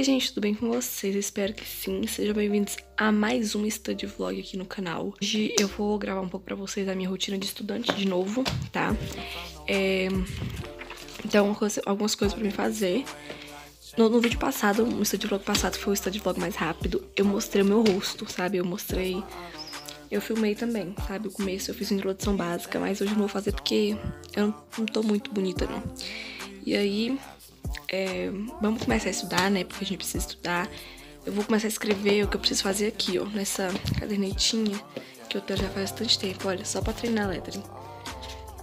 Oi gente, tudo bem com vocês? Espero que sim. Sejam bem-vindos a mais um study vlog aqui no canal. Hoje eu vou gravar um pouco pra vocês a minha rotina de estudante de novo, tá? É... Então, algumas coisas pra me fazer. No, no, vídeo passado, no study vlog passado, foi o study vlog mais rápido, eu mostrei o meu rosto, sabe? Eu mostrei... Eu filmei também, sabe? O começo eu fiz uma introdução básica, mas hoje eu não vou fazer porque eu não tô muito bonita, não. E aí, é, vamos começar a estudar, né? Porque a gente precisa estudar. Eu vou começar a escrever o que eu preciso fazer aqui, ó, nessa cadernetinha que eu tenho já faz bastante tempo, olha, só pra treinar letra.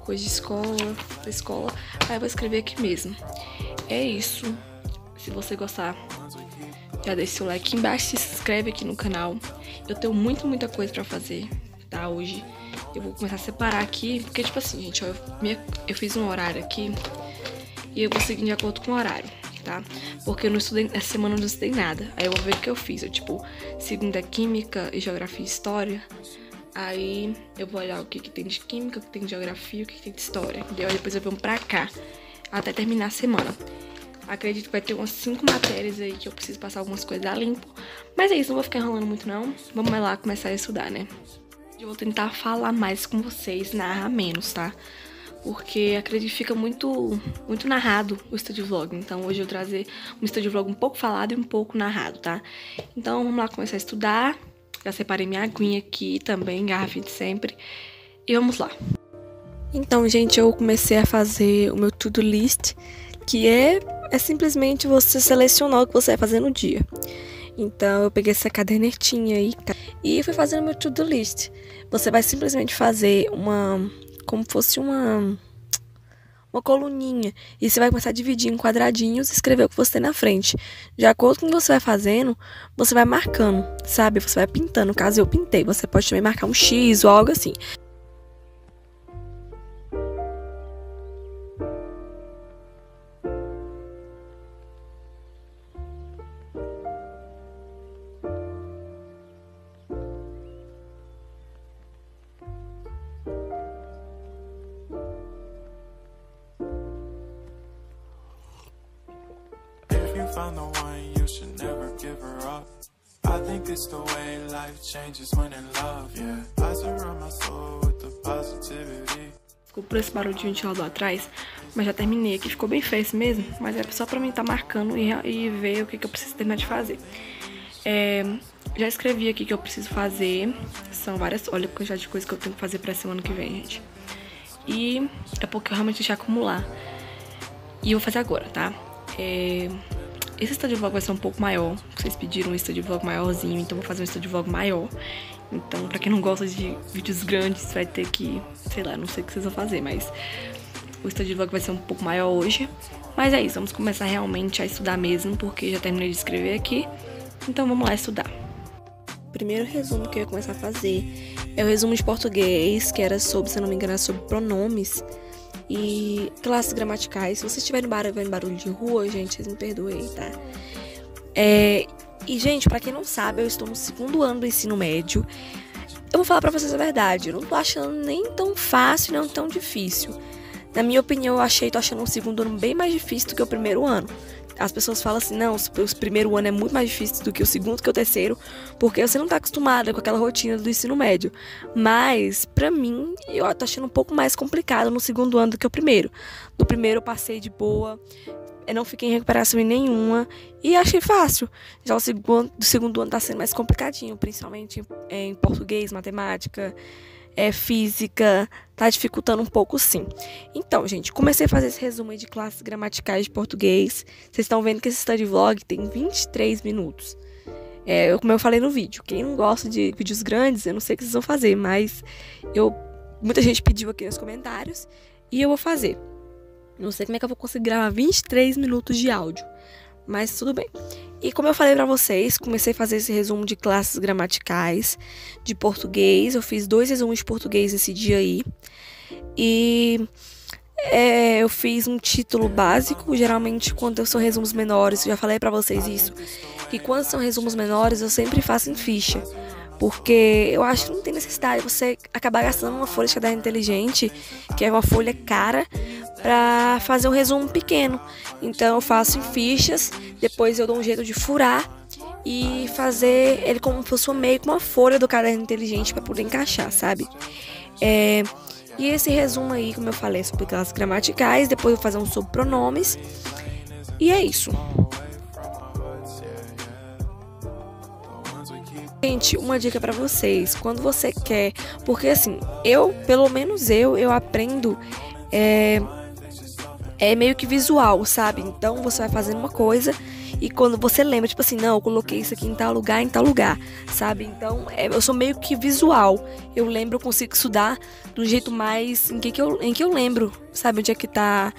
Coisa de escola, da escola. Aí eu vou escrever aqui mesmo. É isso. Se você gostar, já deixa seu like aqui embaixo, se inscreve aqui no canal. Eu tenho muito, muita coisa pra fazer, tá? Hoje eu vou começar a separar aqui, porque tipo assim, gente, ó, eu, eu fiz um horário aqui e eu vou seguir de acordo com o horário, tá? Porque eu não estudei, essa semana eu não estudei nada. Aí eu vou ver o que eu fiz. Eu, tipo, segunda Química e Geografia e História. Aí eu vou olhar o que, que tem de Química, o que tem de Geografia, o que, que tem de História. Entendeu? Aí depois eu venho pra cá, até terminar a semana. Acredito que vai ter umas cinco matérias aí que eu preciso passar algumas coisas a limpo. Mas é isso, não vou ficar enrolando muito não. Vamos lá começar a estudar, né? Eu vou tentar falar mais com vocês, narrar menos, tá? Porque acredito que fica muito, muito narrado o studio vlog. Então hoje eu vou trazer um studio vlog um pouco falado e um pouco narrado, tá? Então vamos lá começar a estudar. Já separei minha aguinha aqui também, garrafa de sempre. E vamos lá. Então, gente, eu comecei a fazer o meu to-do list, que é, é simplesmente você selecionar o que você vai fazer no dia. Então, eu peguei essa cadernetinha aí e fui fazendo meu to-do list. Você vai simplesmente fazer uma como fosse uma uma coluninha e você vai começar a dividir em quadradinhos e escrever o que você tem na frente. De acordo com o que você vai fazendo, você vai marcando, sabe? Você vai pintando. Caso eu pintei, você pode também marcar um X ou algo assim. Found the one, you should never give her up. I think it's the way life changes when in love, yeah. I surround my soul with the positivity. Ficou por esse barulho de ventilador atrás, mas já terminei aqui. Ficou bem feio mesmo, mas é só pra mim estar tá marcando e, e, ver o que, que eu preciso terminar de fazer. É, já escrevi aqui que eu preciso fazer. São várias. Olha a quantidade de coisas que eu tenho que fazer pra semana que vem, gente. E é porque eu realmente deixei acumular. E eu vou fazer agora, tá? É, esse studio vlog vai ser um pouco maior. Vocês pediram um studio vlog maiorzinho, então vou fazer um studio vlog maior. Então, pra quem não gosta de vídeos grandes, vai ter que, sei lá, não sei o que vocês vão fazer, mas o studio vlog vai ser um pouco maior hoje. Mas é isso, vamos começar realmente a estudar mesmo, porque já terminei de escrever aqui. Então vamos lá estudar. O primeiro resumo que eu ia começar a fazer é o resumo de português, que era sobre, se eu não me engano, sobre pronomes e classes gramaticais. Se vocês estiverem barulho, barulho de rua, gente, vocês me perdoem, tá? É, e, gente, para quem não sabe, eu estou no segundo ano do ensino médio. Eu vou falar pra vocês a verdade, eu não tô achando nem tão fácil, nem tão difícil. Na minha opinião, eu achei, tô achando o segundo ano bem mais difícil do que o primeiro ano as pessoas falam assim, não, o primeiro ano é muito mais difícil do que o segundo, que o terceiro, porque você não tá acostumada com aquela rotina do ensino médio. Mas, para mim, eu tô achando um pouco mais complicado no segundo ano do que o primeiro. No primeiro eu passei de boa, eu não fiquei em recuperação em nenhuma e achei fácil. Já o segundo, o segundo ano tá sendo mais complicadinho, principalmente em, em português, matemática, é, física, tá dificultando um pouco sim. Então, gente, comecei a fazer esse resumo de classes gramaticais de português. Vocês estão vendo que esse study vlog tem 23 minutos. É, como eu falei no vídeo, quem não gosta de vídeos grandes, eu não sei o que vocês vão fazer, mas eu muita gente pediu aqui nos comentários e eu vou fazer. Não sei como é que eu vou conseguir gravar 23 minutos de áudio, mas tudo bem. E como eu falei para vocês, comecei a fazer esse resumo de classes gramaticais de português. Eu fiz dois resumos de português esse dia aí. E é, eu fiz um título básico. Geralmente, quando são resumos menores, já falei para vocês isso, que quando são resumos menores eu sempre faço em ficha. Porque eu acho que não tem necessidade você acabar gastando uma folha de caderno inteligente, que é uma folha cara, para fazer um resumo pequeno. Então eu faço em fichas, depois eu dou um jeito de furar e fazer ele como se fosse meio com uma folha do caderno inteligente para poder encaixar, sabe? É, e esse resumo aí, como eu falei, sobre classes gramaticais, depois eu vou fazer um sobre pronomes. E é isso. Gente, uma dica para vocês, quando você quer, porque assim, eu, pelo menos eu, eu aprendo é, é meio que visual, sabe? Então você vai fazendo uma coisa e quando você lembra, tipo assim, não, eu coloquei isso aqui em tal lugar, em tal lugar, sabe? Então é, eu sou meio que visual. Eu lembro, eu consigo estudar do jeito mais em que, que eu, em que eu lembro, sabe? Onde é que tá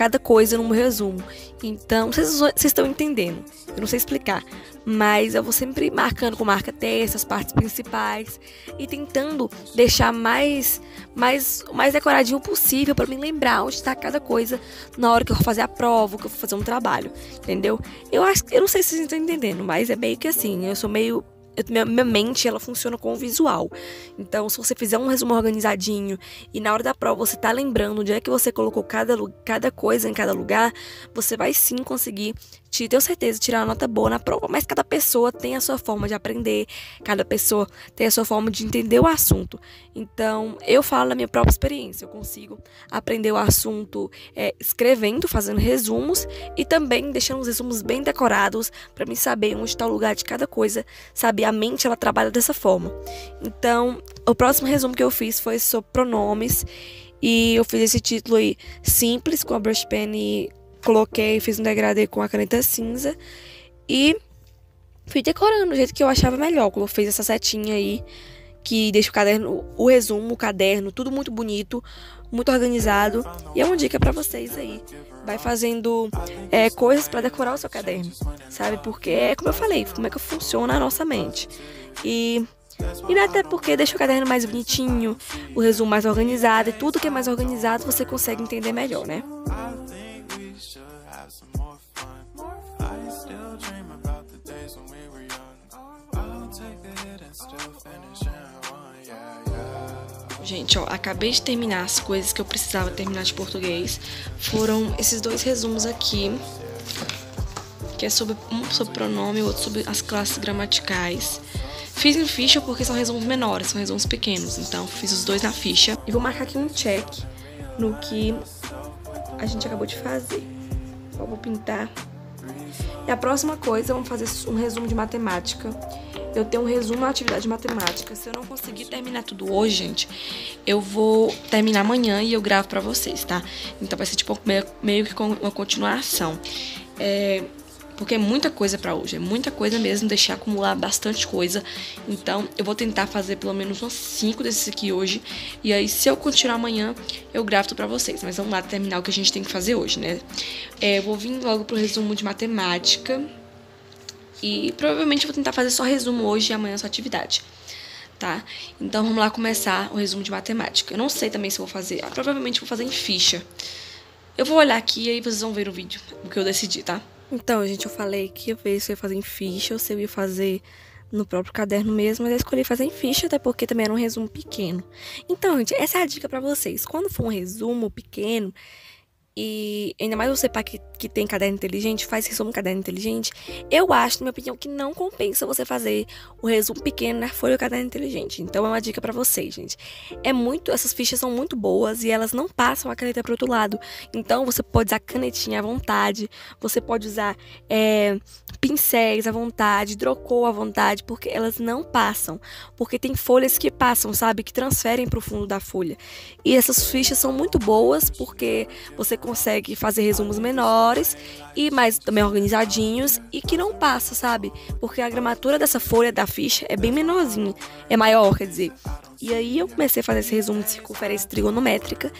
cada coisa meu resumo. Então, vocês, vocês estão entendendo. Eu não sei explicar. Mas eu vou sempre marcando com marca texto as partes principais e tentando deixar mais mais mais decoradinho possível para me lembrar onde está cada coisa na hora que eu for fazer a prova, que eu for fazer um trabalho, entendeu? Eu acho, eu não sei se vocês estão entendendo, mas é meio que assim, eu sou meio minha, minha mente ela funciona com o visual. Então, se você fizer um resumo organizadinho e na hora da prova você tá lembrando onde é que você colocou cada, cada coisa em cada lugar, você vai sim conseguir tenho certeza tirar uma nota boa na prova, mas cada pessoa tem a sua forma de aprender, cada pessoa tem a sua forma de entender o assunto. Então, eu falo da minha própria experiência, eu consigo aprender o assunto é, escrevendo, fazendo resumos e também deixando os resumos bem decorados para mim saber onde está o lugar de cada coisa, sabe? A mente ela trabalha dessa forma. Então, o próximo resumo que eu fiz foi sobre pronomes e eu fiz esse título aí simples com a brush pen coloquei, fiz um degradê com a caneta cinza e fui decorando do jeito que eu achava melhor. Eu fiz essa setinha aí que deixa o caderno, o resumo, o caderno, tudo muito bonito, muito organizado. E é uma dica para vocês aí. Vai fazendo é, coisas para decorar o seu caderno, sabe? Porque é como eu falei, como é que funciona a nossa mente. E e até porque deixa o caderno mais bonitinho, o resumo mais organizado, e tudo que é mais organizado você consegue entender melhor, né? Gente, ó, acabei de terminar as coisas que eu precisava terminar de português. Foram esses dois resumos aqui, que é sobre um sobre pronome e outro sobre as classes gramaticais. Fiz em ficha porque são resumos menores, são resumos pequenos, então fiz os dois na ficha. E vou marcar aqui um check no que a gente acabou de fazer. Só vou pintar. E a próxima coisa, vamos fazer um resumo de matemática eu tenho um resumo da atividade de matemática. Se eu não conseguir terminar tudo hoje, gente, eu vou terminar amanhã e eu gravo pra vocês, tá? Então vai ser tipo meio, meio que uma continuação. É, porque é muita coisa para hoje, é muita coisa mesmo, deixar acumular bastante coisa. Então, eu vou tentar fazer pelo menos uns 5 desses aqui hoje. E aí, se eu continuar amanhã, eu gravo pra vocês. Mas vamos lá terminar o que a gente tem que fazer hoje, né? É, eu vou vir logo pro resumo de matemática. E provavelmente vou tentar fazer só resumo hoje e amanhã sua atividade. Tá? Então vamos lá começar o resumo de matemática. Eu não sei também se vou fazer. Ah, provavelmente vou fazer em ficha. Eu vou olhar aqui e aí vocês vão ver o vídeo, o que eu decidi, tá? Então, gente, eu falei que ia ver se eu ia fazer em ficha ou se eu ia fazer no próprio caderno mesmo, mas eu escolhi fazer em ficha, até porque também era um resumo pequeno. Então, gente, essa é a dica para vocês. Quando for um resumo pequeno, e ainda mais você para que, que tem caderno inteligente, faz resumo caderno inteligente, eu acho, na minha opinião, que não compensa você fazer o resumo pequeno na folha do caderno inteligente. Então é uma dica para vocês, gente. É muito, essas fichas são muito boas e elas não passam a caneta para outro lado. Então você pode usar canetinha à vontade, você pode usar é, pincéis à vontade, trocou à vontade, porque elas não passam. Porque tem folhas que passam, sabe, que transferem para o fundo da folha. E essas fichas são muito boas porque você consegue fazer resumos menores e mais também organizadinhos e que não passa, sabe? Porque a gramatura dessa folha da ficha é bem menorzinha, é maior, quer dizer. E aí eu comecei a fazer esse resumo de circunferência trigonométrica.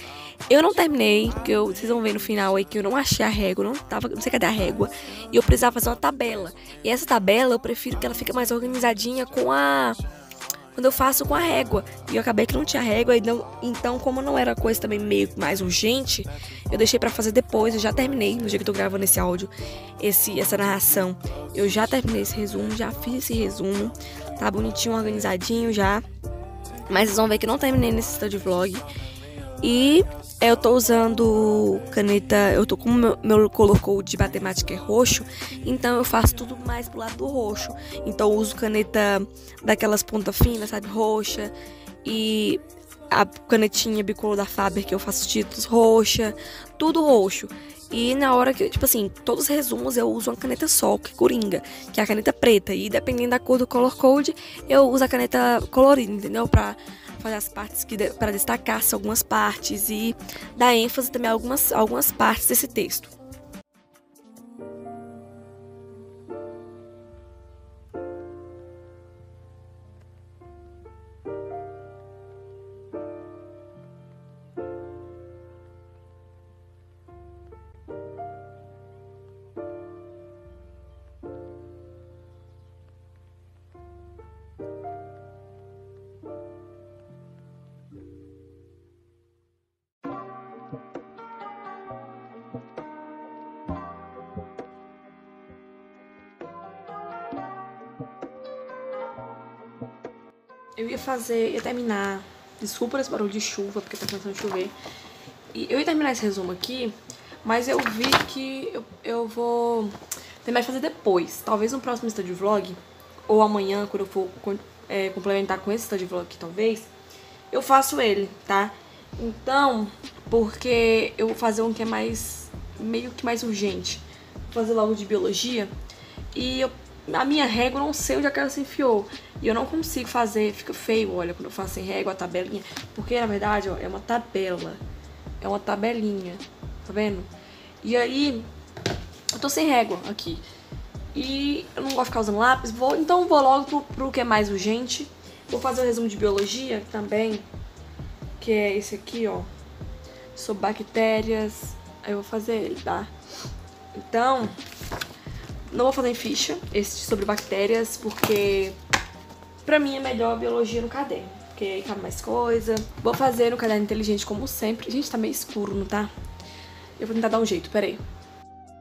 Eu não terminei, porque eu, vocês vão ver no final aí que eu não achei a régua, não tava, não sei cadê a régua. E eu precisava fazer uma tabela. E essa tabela eu prefiro que ela fique mais organizadinha com a quando eu faço com a régua. E eu acabei que não tinha régua, então, então como não era coisa também meio mais urgente, eu deixei para fazer depois. Eu já terminei, no dia que eu tô gravando esse áudio, esse, essa narração. Eu já terminei esse resumo, já fiz esse resumo. Tá bonitinho, organizadinho já. Mas vocês vão ver que não terminei nesse study vlog. E eu tô usando caneta, eu tô com meu, meu color code de matemática é roxo, então eu faço tudo mais pro lado do roxo. Então eu uso caneta daquelas ponta fina, sabe, roxa, e a canetinha bicolor da Faber que eu faço títulos roxa, tudo roxo. E na hora que, tipo assim, todos os resumos eu uso uma caneta só, que é coringa, que é a caneta preta. E dependendo da cor do color code, eu uso a caneta colorida, entendeu? Pra fazer as partes que para destacar algumas partes e dar ênfase também a algumas, algumas partes desse texto. Eu ia fazer, ia terminar. Desculpa esse barulho de chuva, porque tá começando a chover. E eu ia terminar esse resumo aqui, mas eu vi que eu, eu vou de fazer depois. Talvez no próximo study vlog, ou amanhã, quando eu for é, complementar com esse study vlog, talvez, eu faço ele, tá? Então, porque eu vou fazer um que é mais, meio que mais urgente. Vou fazer logo de biologia. E eu a minha régua, eu não sei onde é que ela se enfiou. E eu não consigo fazer, fica feio, olha, quando eu faço sem régua, a tabelinha. Porque, na verdade, ó, é uma tabela. É uma tabelinha, tá vendo? E aí, eu tô sem régua aqui. E eu não gosto de ficar usando lápis, vou, então vou logo pro, pro que é mais urgente. Vou fazer um resumo de biologia também, que é esse aqui, ó. Sobre bactérias. Aí eu vou fazer ele, tá? Então, não vou fazer em ficha esse sobre bactérias, porque pra mim é melhor biologia no caderno. Porque aí cabe mais coisa. Vou fazer no caderno inteligente como sempre. Gente, tá meio escuro, não tá? Eu vou tentar dar um jeito, peraí.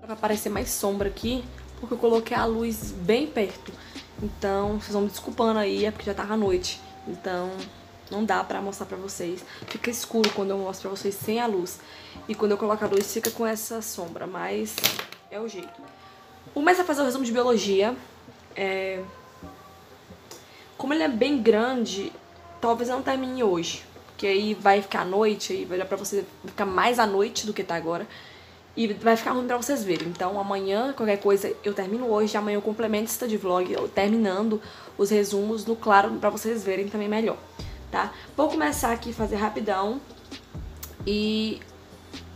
Pra aparecer mais sombra aqui, porque eu coloquei a luz bem perto. Então, vocês vão me desculpando aí, é porque já tava à noite. Então, não dá pra mostrar pra vocês. Fica escuro quando eu mostro pra vocês sem a luz. E quando eu coloco a luz, fica com essa sombra. Mas é o jeito. Vou começar a fazer o resumo de biologia. É... Como ele é bem grande, talvez não termine hoje. Porque aí vai ficar à noite, aí vai dar pra você ficar mais à noite do que tá agora. E vai ficar ruim pra vocês verem. Então amanhã, qualquer coisa, eu termino hoje. Amanhã eu complemento esse de vlog, eu terminando os resumos no claro pra vocês verem também melhor, tá? Vou começar aqui fazer rapidão. E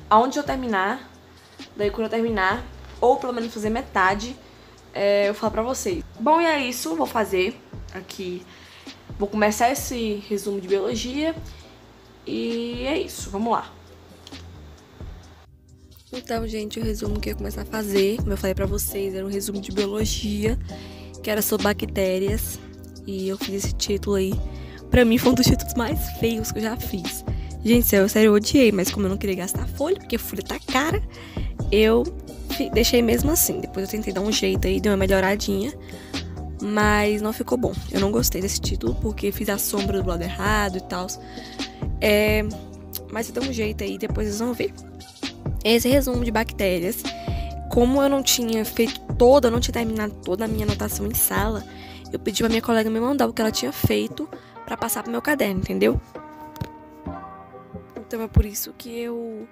aonde eu terminar, daí quando eu terminar, ou pelo menos fazer metade, é, eu falo pra vocês. Bom, e é isso, vou fazer aqui. Vou começar esse resumo de biologia e é isso, vamos lá. Então, gente, o resumo que eu ia começar a fazer, como eu falei pra vocês, era um resumo de biologia, que era sobre bactérias. E eu fiz esse título aí. Pra mim foi um dos títulos mais feios que eu já fiz. Gente, eu sério, eu odiei, mas como eu não queria gastar folha, porque folha tá cara, eu deixei mesmo assim. Depois eu tentei dar um jeito aí, dei uma melhoradinha. Mas não ficou bom. Eu não gostei desse título porque fiz a sombra do lado errado e tal. É, mas eu dei um jeito aí, depois vocês vão ver. Esse resumo de bactérias. Como eu não tinha feito toda, eu não tinha terminado toda a minha anotação em sala, eu pedi pra minha colega me mandar o que ela tinha feito para passar pro meu caderno, entendeu? Então é por isso que eu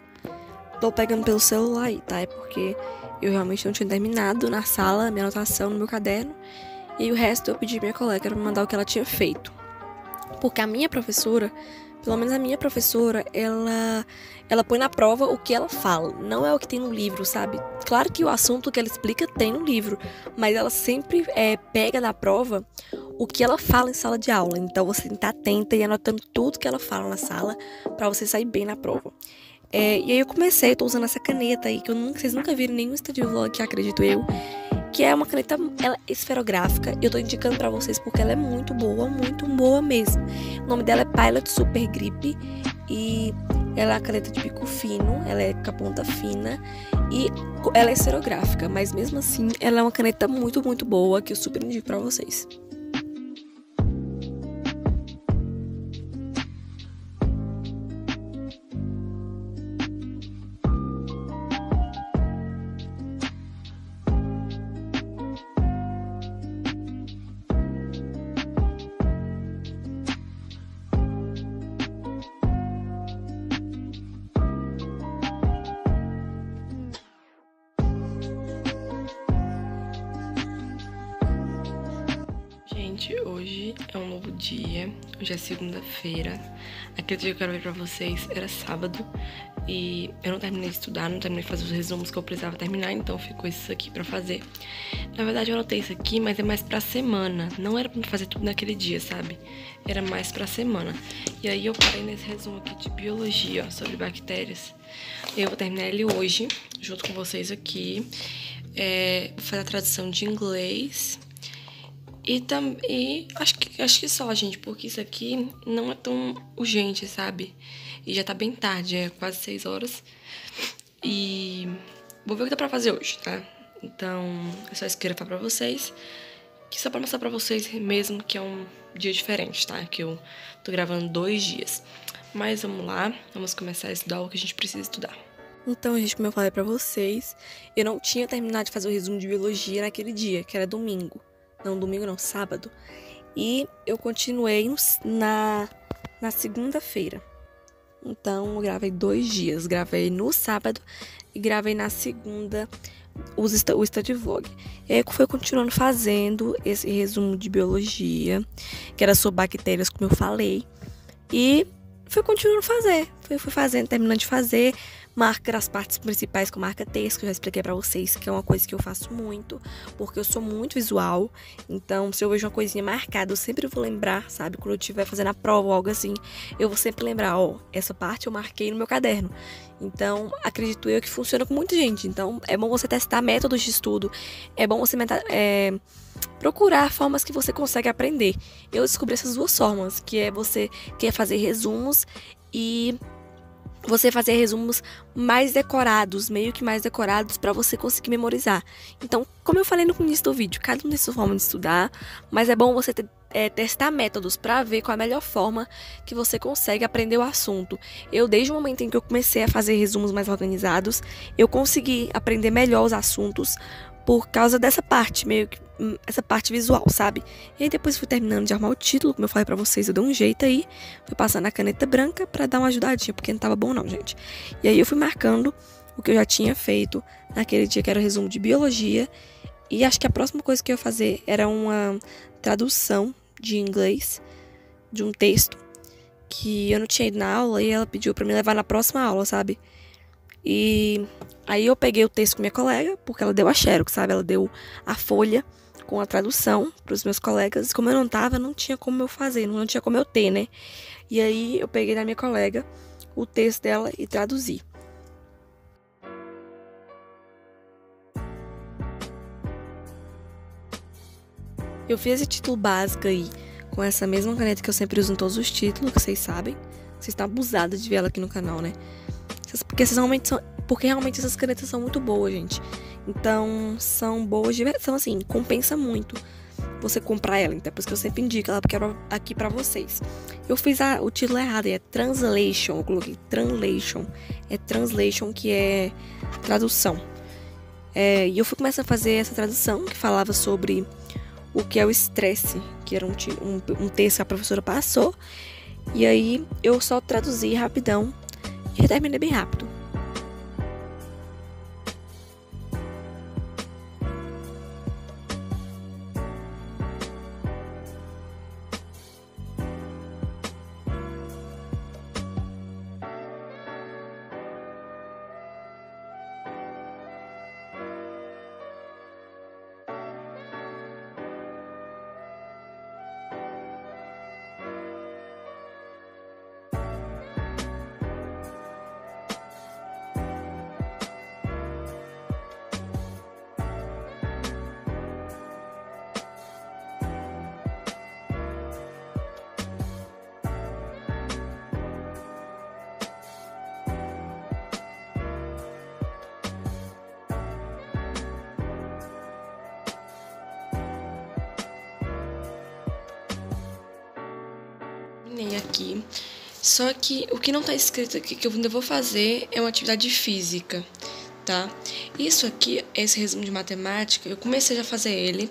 tô pegando pelo celular aí, tá? É porque eu realmente não tinha terminado na sala minha anotação no meu caderno. E o resto eu pedi minha colega para me mandar o que ela tinha feito. Porque a minha professora, pelo menos a minha professora, ela ela põe na prova o que ela fala, não é o que tem no livro, sabe? Claro que o assunto que ela explica tem no livro, mas ela sempre é, pega na prova o que ela fala em sala de aula. Então você tem que estar atenta e anotando tudo que ela fala na sala para você sair bem na prova. É, e aí eu comecei, tô usando essa caneta aí, que eu nunca, vocês nunca viram nenhum studio vlog, acredito eu. Que é uma caneta ela é esferográfica. Eu tô indicando para vocês porque ela é muito boa, muito boa mesmo. O nome dela é Pilot Super Grip. E ela é uma caneta de bico fino, ela é com a ponta fina. E ela é esferográfica, mas mesmo assim, ela é uma caneta muito, muito boa que eu super indico pra vocês. Gente, hoje é um novo dia, hoje é segunda-feira. Dia que eu quero ver pra vocês era sábado e eu não terminei de estudar, não terminei de fazer os resumos que eu precisava terminar, então ficou isso aqui pra fazer. Na verdade eu anotei isso aqui, mas é mais pra semana, não era pra fazer tudo naquele dia, sabe? Era mais pra semana. E aí eu parei nesse resumo aqui de biologia, ó, sobre bactérias. Eu vou terminar ele hoje, junto com vocês aqui. É, vou fazer a tradução de inglês e também acho que acho que só, gente, porque isso aqui não é tão urgente, sabe? E já tá bem tarde, é quase 6 horas. E vou ver o que dá pra fazer hoje, tá? Então, é só isso que eu falar pra vocês. Que só pra mostrar pra vocês mesmo que é um dia diferente, tá? Que eu tô gravando dois dias. Mas vamos lá, vamos começar a estudar o que a gente precisa estudar. Então, gente, como eu falei pra vocês, eu não tinha terminado de fazer o resumo de biologia naquele dia, que era domingo. Não, domingo não, sábado. E eu continuei na, na segunda-feira. Então, eu gravei dois dias. Gravei no sábado e gravei na segunda o study vlog. E aí fui continuando fazendo esse resumo de biologia, que era sobre bactérias, como eu falei. E fui continuando fazer. Fui, fui fazendo, terminando de fazer marca as partes principais com marca texto, que eu já expliquei para vocês, que é uma coisa que eu faço muito, porque eu sou muito visual. Então, se eu vejo uma coisinha marcada, eu sempre vou lembrar, sabe? Quando eu estiver fazendo a prova ou algo assim, eu vou sempre lembrar, ó, essa parte eu marquei no meu caderno. Então, acredito eu que funciona com muita gente. Então, é bom você testar métodos de estudo, é bom você é, procurar formas que você consegue aprender. Eu descobri essas duas formas, que é você quer fazer resumos e você fazer resumos mais decorados, meio que mais decorados para você conseguir memorizar. Então, como eu falei no início do vídeo, cada um tem sua forma de estudar, mas é bom você ter, é, testar métodos para ver qual é a melhor forma que você consegue aprender o assunto. Eu, desde o momento em que eu comecei a fazer resumos mais organizados, eu consegui aprender melhor os assuntos por causa dessa parte, meio que hum, essa parte visual, sabe? E aí depois fui terminando de armar o título, como eu falei para vocês, eu dei um jeito aí, fui passando a caneta branca para dar uma ajudadinha, porque não tava bom não, gente. E aí eu fui marcando o que eu já tinha feito naquele dia que era o resumo de biologia, e acho que a próxima coisa que eu ia fazer era uma tradução de inglês de um texto que eu não tinha ido na aula e ela pediu para me levar na próxima aula, sabe? E Aí eu peguei o texto com minha colega, porque ela deu a xerox, sabe? Ela deu a folha com a tradução para os meus colegas. Como eu não tava, não tinha como eu fazer, não tinha como eu ter, né? E aí eu peguei da minha colega o texto dela e traduzi. Eu fiz esse título básico aí com essa mesma caneta que eu sempre uso em todos os títulos, que vocês sabem. Vocês estão abusadas de ver ela aqui no canal, né? Porque essas realmente são, porque realmente essas canetas são muito boas, gente. Então, são boas de são assim, compensa muito você comprar ela. Então, é por isso que eu sempre indico ela porque era aqui para vocês. Eu fiz a, o título errado, é translation, eu coloquei translation. É translation que é tradução. É, e eu fui começar a fazer essa tradução que falava sobre o que é o estresse, que era um, um, um texto que a professora passou. E aí eu só traduzi rapidão e terminei bem rápido. Terminei aqui. Só que o que não tá escrito aqui, que eu ainda vou fazer, é uma atividade física, tá? Isso aqui, esse resumo de matemática, eu comecei a fazer ele,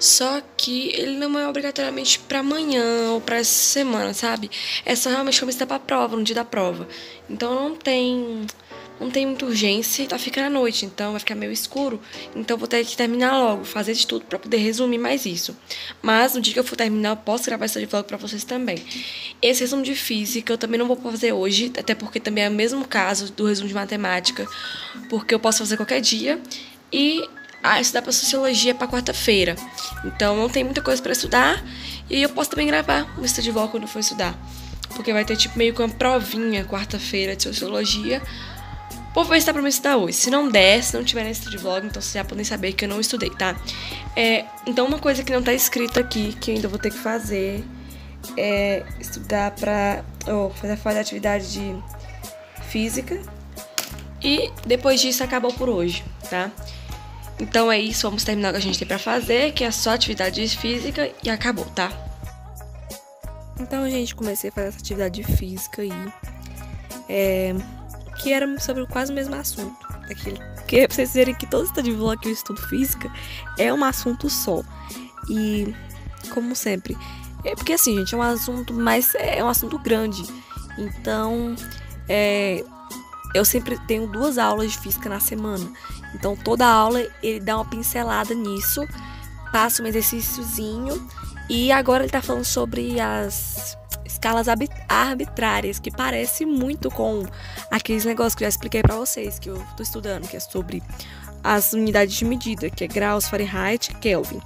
só que ele não é obrigatoriamente para amanhã ou para essa semana, sabe? É só realmente começar para prova, no dia da prova. Então não tem não tem muita urgência e tá ficando à noite, então vai ficar meio escuro. Então vou ter que terminar logo, fazer de tudo para poder resumir mais isso. Mas no dia que eu for terminar, eu posso gravar essa de vlog para vocês também. Esse resumo de física eu também não vou fazer hoje, até porque também é o mesmo caso do resumo de matemática, porque eu posso fazer qualquer dia. E ah, estudar para sociologia para quarta-feira. Então não tem muita coisa para estudar e eu posso também gravar o lista de vlog quando eu for estudar. Porque vai ter tipo meio que uma provinha quarta-feira de sociologia. Vou dá pra me estudar hoje. Se não der, se não tiver lista de vlog, então vocês já podem saber que eu não estudei, tá? É, então uma coisa que não tá escrito aqui, que eu ainda vou ter que fazer, é estudar pra. ou fazer, fazer atividade de física. E depois disso acabou por hoje, tá? Então é isso, vamos terminar o que a gente tem pra fazer, que é só atividade física e acabou, tá? Então, gente, comecei a fazer essa atividade física aí. É, que era sobre quase o mesmo assunto. Daquele, porque pra vocês verem que todo esse de vlog eu estudo física é um assunto só. E, como sempre, é porque assim, gente, é um assunto mais. É um assunto grande. Então, é, eu sempre tenho duas aulas de física na semana. Então toda aula ele dá uma pincelada nisso, passa um exercíciozinho e agora ele tá falando sobre as escalas arbitrárias, que parece muito com aqueles negócios que eu já expliquei para vocês, que eu tô estudando, que é sobre as unidades de medida, que é graus, Fahrenheit, Kelvin.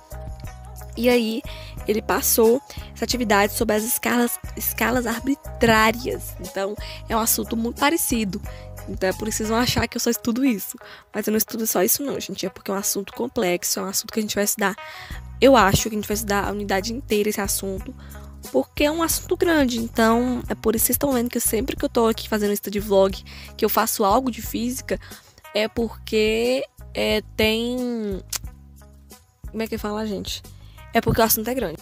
E aí ele passou essa atividade sobre as escalas, escalas arbitrárias. Então é um assunto muito parecido. Então é por isso que vocês vão achar que eu só estudo isso. Mas eu não estudo só isso, não, gente. É porque é um assunto complexo, é um assunto que a gente vai estudar. Eu acho que a gente vai estudar a unidade inteira esse assunto. Porque é um assunto grande. Então, é por isso que vocês estão vendo que sempre que eu tô aqui fazendo isso de vlog, que eu faço algo de física, é porque é, tem. Como é que fala, gente? É porque o assunto é grande.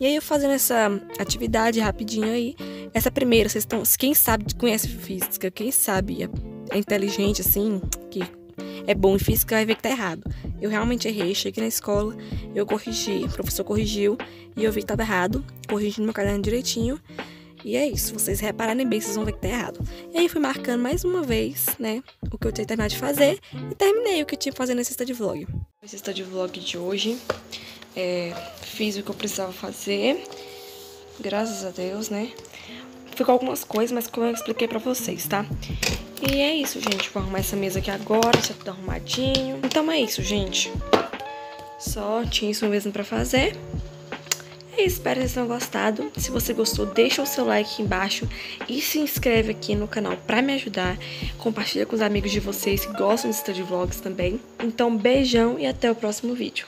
E aí eu fazendo essa atividade rapidinho aí, essa primeira, vocês estão, quem sabe conhece física, quem sabe é, é, inteligente assim, que é bom em física, vai ver que tá errado. Eu realmente errei, cheguei na escola, eu corrigi, o professor corrigiu e eu vi que tava errado, corrigi no meu caderno direitinho. E é isso, vocês repararem bem, vocês vão ver que tá errado. E aí fui marcando mais uma vez, né, o que eu tinha terminado de fazer e terminei o que eu tinha que fazer nesse de vlog. Esse de vlog de hoje é, fiz o que eu precisava fazer, graças a Deus, né? Ficou algumas coisas, mas como eu expliquei pra vocês, tá? E é isso, gente. Vou arrumar essa mesa aqui agora, já tá arrumadinho. Então é isso, gente. Só tinha isso mesmo pra fazer. É isso, espero que vocês tenham gostado. Se você gostou, deixa o seu like aqui embaixo e se inscreve aqui no canal pra me ajudar. Compartilha com os amigos de vocês que gostam de study vlogs também. Então, beijão e até o próximo vídeo.